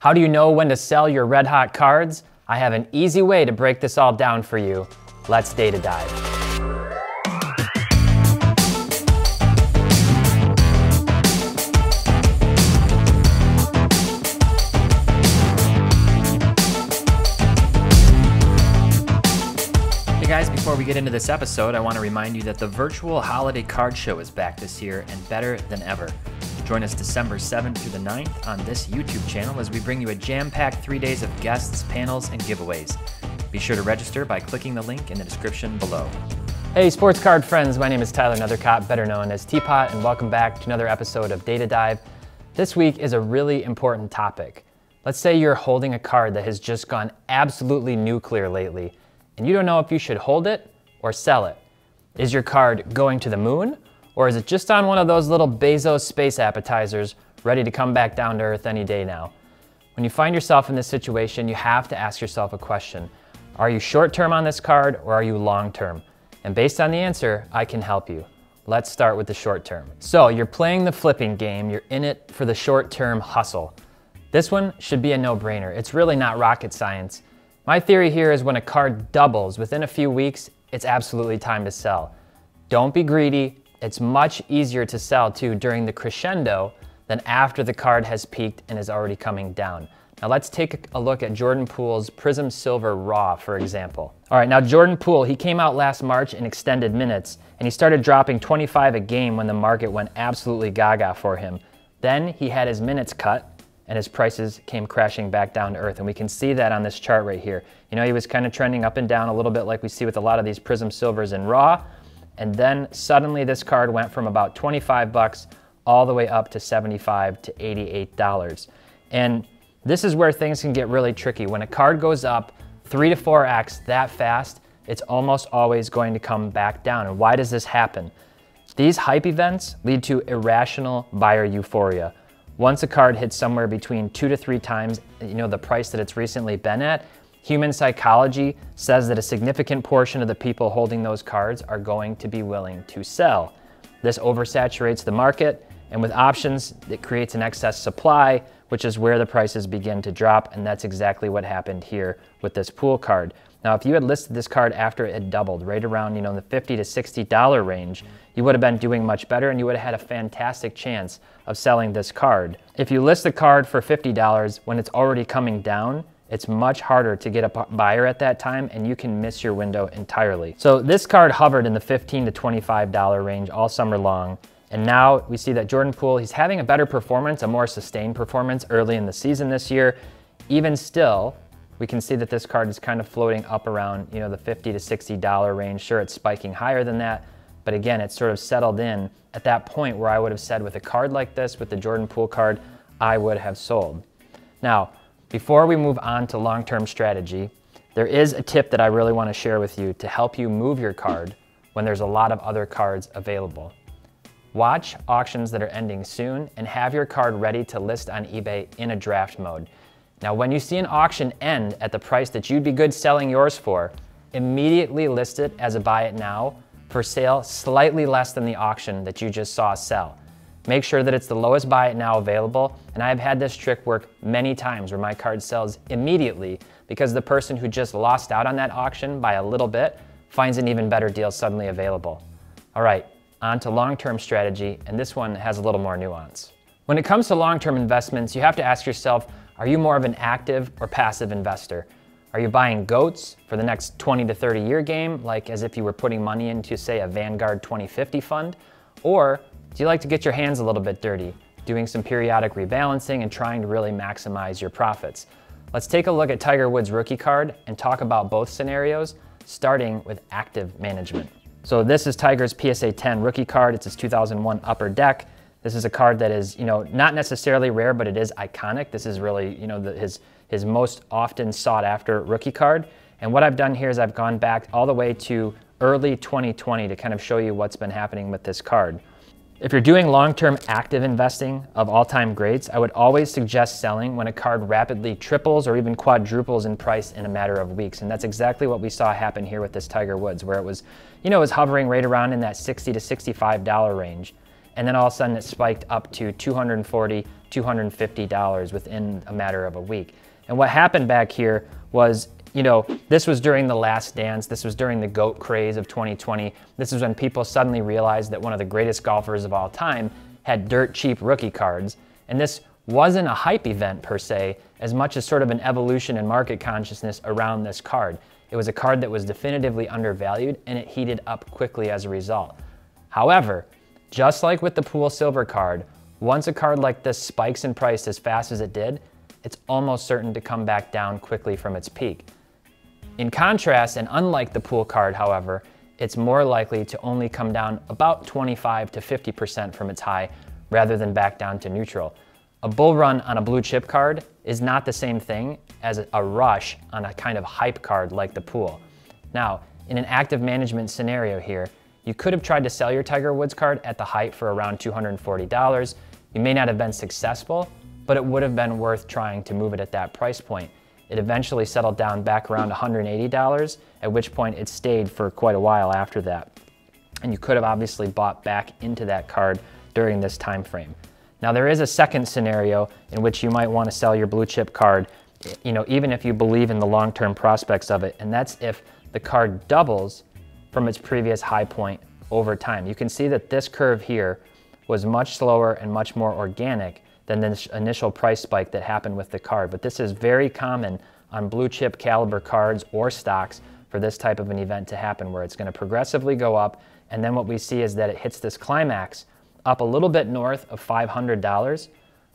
How do you know when to sell your red hot cards? I have an easy way to break this all down for you. Let's data dive. Hey guys, before we get into this episode, I want to remind you that the virtual holiday card show is back this year and better than ever. Join us December 7th through the 9th on this YouTube channel as we bring you a jam packed three days of guests, panels, and giveaways. Be sure to register by clicking the link in the description below. Hey, sports card friends, my name is Tyler Nethercott, better known as T-Pott, and welcome back to another episode of Data Dive. This week is a really important topic. Let's say you're holding a card that has just gone absolutely nuclear lately and you don't know if you should hold it or sell it. Is your card going to the moon, or is it just on one of those little Bezos space appetizers ready to come back down to Earth any day now? When you find yourself in this situation, you have to ask yourself a question. Are you short term on this card or are you long term? And based on the answer, I can help you. Let's start with the short term. So you're playing the flipping game, you're in it for the short term hustle. This one should be a no brainer. It's really not rocket science. My theory here is when a card doubles within a few weeks, it's absolutely time to sell. Don't be greedy. It's much easier to sell to during the crescendo than after the card has peaked and is already coming down. Now let's take a look at Jordan Poole's Prism Silver Raw, for example. All right, now Jordan Poole, he came out last March in extended minutes, and he started dropping 25 a game when the market went absolutely gaga for him. Then he had his minutes cut, and his prices came crashing back down to earth. And we can see that on this chart right here. You know, he was kind of trending up and down a little bit like we see with a lot of these Prism Silvers in Raw. And then suddenly this card went from about 25 bucks all the way up to 75 to $88. And this is where things can get really tricky. When a card goes up three to four X that fast, it's almost always going to come back down. And why does this happen? These hype events lead to irrational buyer euphoria. Once a card hits somewhere between two to three times you know, the price that it's recently been at, human psychology says that a significant portion of the people holding those cards are going to be willing to sell. This oversaturates the market, and with options, it creates an excess supply, which is where the prices begin to drop, and that's exactly what happened here with this Poole card. Now, if you had listed this card after it had doubled, right around you know the 50 to 60 dollar range, you would have been doing much better, and you would have had a fantastic chance of selling this card. If you list the card for $50 when it's already coming down, it's much harder to get a buyer at that time and you can miss your window entirely. So this card hovered in the 15 to $25 range all summer long. And now we see that Jordan Poole, he's having a better performance, a more sustained performance early in the season this year. Even still, we can see that this card is kind of floating up around, you know, the 50 to $60 range. Sure, it's spiking higher than that, but again, it's sort of settled in at that point where I would have said with a card like this, with the Jordan Poole card, I would have sold. Now, before we move on to long-term strategy, there is a tip that I really want to share with you to help you move your card when there's a lot of other cards available. Watch auctions that are ending soon and have your card ready to list on eBay in a draft mode. Now, when you see an auction end at the price that you'd be good selling yours for, immediately list it as a buy it now for sale slightly less than the auction that you just saw sell. Make sure that it's the lowest buy it now available, and I've had this trick work many times where my card sells immediately because the person who just lost out on that auction by a little bit finds an even better deal suddenly available. All right, on to long-term strategy, and this one has a little more nuance. When it comes to long-term investments, you have to ask yourself, are you more of an active or passive investor? Are you buying goats for the next 20 to 30 year game, like as if you were putting money into, say, a Vanguard 2050 fund? Or do you like to get your hands a little bit dirty, doing some periodic rebalancing and trying to really maximize your profits? Let's take a look at Tiger Woods' rookie card and talk about both scenarios, starting with active management. So this is Tiger's PSA 10 rookie card. It's his 2001 upper deck. This is a card that is, you know, not necessarily rare, but it is iconic. This is really, you know, the, his, his most often sought after rookie card. And what I've done here is I've gone back all the way to early 2020 to kind of show you what's been happening with this card. If you're doing long-term active investing of all-time greats, I would always suggest selling when a card rapidly triples or even quadruples in price in a matter of weeks. And that's exactly what we saw happen here with this Tiger Woods, where it was, you know, it was hovering right around in that 60 to $65 range. and then all of a sudden it spiked up to 240, $250 within a matter of a week. And what happened back here was, you know, this was during the last dance. This was during the GOAT craze of 2020. This is when people suddenly realized that one of the greatest golfers of all time had dirt cheap rookie cards. And this wasn't a hype event per se, as much as sort of an evolution in market consciousness around this card. It was a card that was definitively undervalued and it heated up quickly as a result. However, just like with the Poole Silver card, once a card like this spikes in price as fast as it did, it's almost certain to come back down quickly from its peak. In contrast, and unlike the Poole card, however, it's more likely to only come down about 25 to 50% from its high rather than back down to neutral. A bull run on a blue chip card is not the same thing as a rush on a kind of hype card like the Poole. Now, in an active management scenario here, you could have tried to sell your Tiger Woods card at the height for around $240. You may not have been successful, but it would have been worth trying to move it at that price point. It eventually settled down back around $180, at which point it stayed for quite a while after that. And you could have obviously bought back into that card during this time frame. Now there is a second scenario in which you might want to sell your blue chip card, you know, even if you believe in the long-term prospects of it, and that's if the card doubles from its previous high point over time. You can see that this curve here was much slower and much more organic than the initial price spike that happened with the card. But this is very common on blue chip caliber cards or stocks for this type of an event to happen where it's going to progressively go up and then what we see is that it hits this climax up a little bit north of $500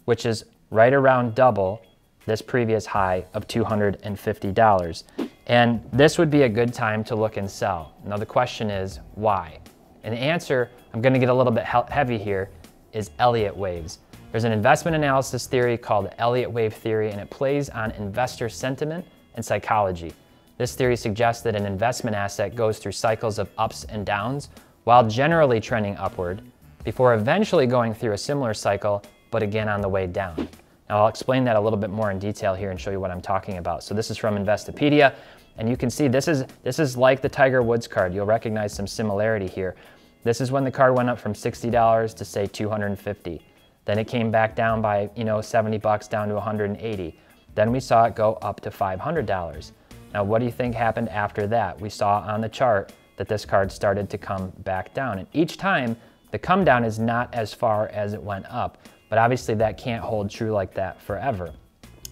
which is right around double this previous high of $250. And this would be a good time to look and sell. Now the question is, why? And the answer, I'm gonna get a little bit heavy here, is Elliott waves. There's an investment analysis theory called Elliott wave theory and it plays on investor sentiment and psychology. This theory suggests that an investment asset goes through cycles of ups and downs while generally trending upward before eventually going through a similar cycle, but again on the way down. Now I'll explain that a little bit more in detail here and show you what I'm talking about. So this is from Investopedia, and you can see this is, this is like the Tiger Woods card. You'll recognize some similarity here. This is when the card went up from $60 to say 250. Then it came back down by, you know, 70 bucks down to 180. Then we saw it go up to $500. Now, what do you think happened after that? We saw on the chart that this card started to come back down. And each time, the come down is not as far as it went up. But obviously that can't hold true like that forever.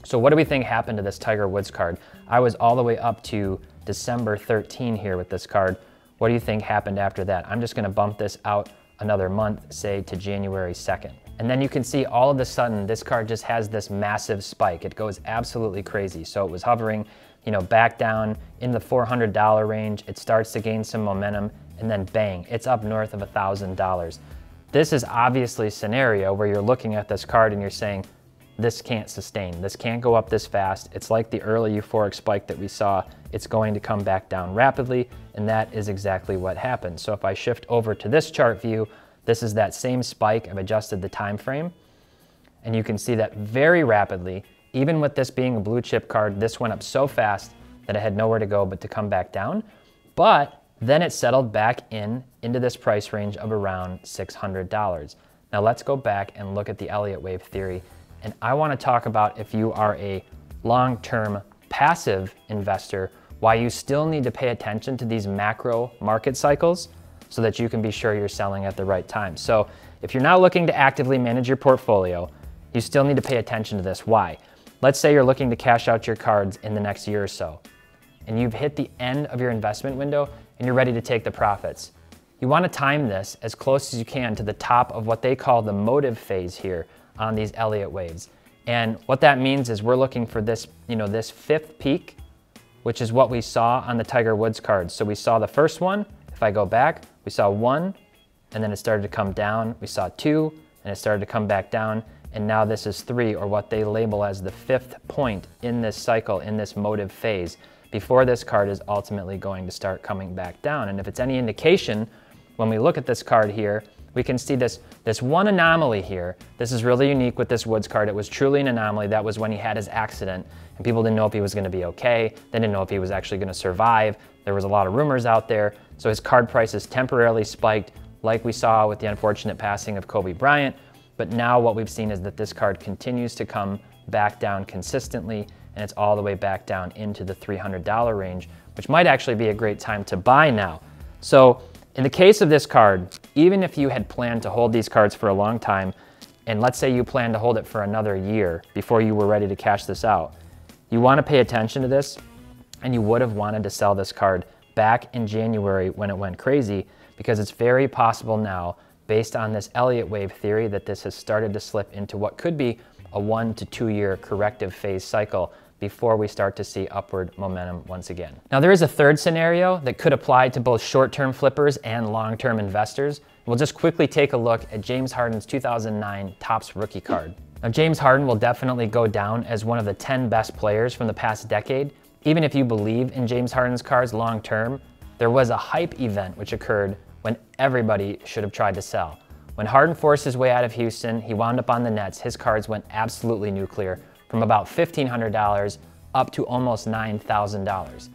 So what do we think happened to this Tiger Woods card? I was all the way up to December 13 here with this card. What do you think happened after that? I'm just gonna bump this out another month, say to January 2nd. And then you can see all of a sudden this card just has this massive spike. It goes absolutely crazy. So it was hovering, you know, back down in the $400 range. It starts to gain some momentum and then bang, it's up north of $1,000. This is obviously scenario where you're looking at this card and you're saying, this can't sustain. This can't go up this fast. It's like the early euphoric spike that we saw. It's going to come back down rapidly, and that is exactly what happened. So if I shift over to this chart view, this is that same spike. I've adjusted the time frame, and you can see that very rapidly, even with this being a blue chip card, this went up so fast that it had nowhere to go but to come back down. But then it settled back in into this price range of around $600. Now let's go back and look at the Elliott wave theory. And I wanna talk about if you are a long-term passive investor, why you still need to pay attention to these macro market cycles so that you can be sure you're selling at the right time. So if you're not looking to actively manage your portfolio, you still need to pay attention to this. Why? Let's say you're looking to cash out your cards in the next year or so, and you've hit the end of your investment window and you're ready to take the profits. You want to time this as close as you can to the top of what they call the motive phase here on these Elliott waves. And what that means is we're looking for this, you know, this fifth peak, which is what we saw on the Tiger Woods cards. So we saw the first one, if I go back, we saw one, and then it started to come down. We saw two, and it started to come back down. And now this is three, or what they label as the fifth point in this cycle, in this motive phase before this card is ultimately going to start coming back down. And if it's any indication, when we look at this card here, we can see this, this one anomaly here. This is really unique with this Woods card. It was truly an anomaly. That was when he had his accident and people didn't know if he was gonna be okay. They didn't know if he was actually gonna survive. There was a lot of rumors out there. So his card prices temporarily spiked like we saw with the unfortunate passing of Kobe Bryant. But now what we've seen is that this card continues to come back down consistently and it's all the way back down into the $300 range, which might actually be a great time to buy now. So in the case of this card, even if you had planned to hold these cards for a long time, and let's say you plan to hold it for another year before you were ready to cash this out, you want to pay attention to this, and you would have wanted to sell this card back in January when it went crazy, because it's very possible now, based on this Elliott wave theory, that this has started to slip into what could be a one to two year corrective phase cycle before we start to see upward momentum once again. Now there is a third scenario that could apply to both short-term flippers and long-term investors. We'll just quickly take a look at James Harden's 2009 Topps rookie card. Now James Harden will definitely go down as one of the 10 best players from the past decade. Even if you believe in James Harden's cards long-term, there was a hype event which occurred when everybody should have tried to sell. When Harden forced his way out of Houston, he wound up on the Nets, his cards went absolutely nuclear, from about $1,500 up to almost $9,000.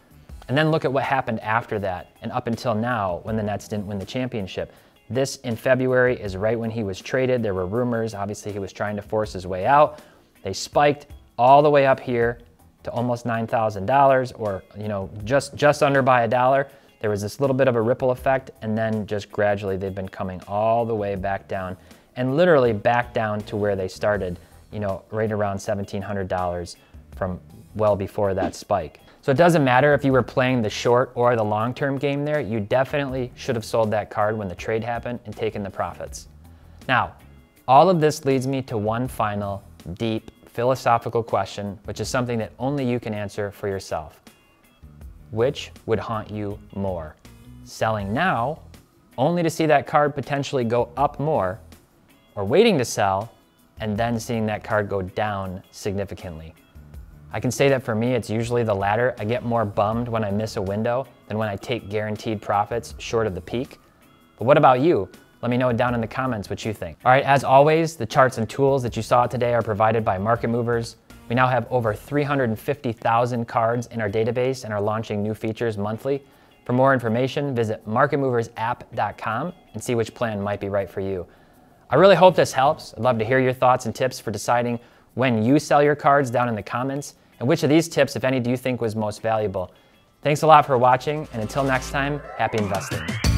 And then look at what happened after that and up until now when the Nets didn't win the championship. This in February is right when he was traded. There were rumors, obviously he was trying to force his way out. They spiked all the way up here to almost $9,000 or, you know, just, just under by a dollar. There was this little bit of a ripple effect and then just gradually they've been coming all the way back down and literally back down to where they started you know, right around $1,700 from well before that spike. So it doesn't matter if you were playing the short or the long-term game there, you definitely should have sold that card when the trade happened and taken the profits. Now, all of this leads me to one final deep philosophical question, which is something that only you can answer for yourself. Which would haunt you more? Selling now, only to see that card potentially go up more, or waiting to sell and then seeing that card go down significantly. I can say that for me, it's usually the latter. I get more bummed when I miss a window than when I take guaranteed profits short of the peak. But what about you? Let me know down in the comments what you think. All right, as always, the charts and tools that you saw today are provided by Market Movers. We now have over 350,000 cards in our database and are launching new features monthly. For more information, visit marketmoversapp.com and see which plan might be right for you. I really hope this helps. I'd love to hear your thoughts and tips for deciding when you sell your cards down in the comments, and which of these tips, if any, do you think was most valuable. Thanks a lot for watching, and until next time, happy investing.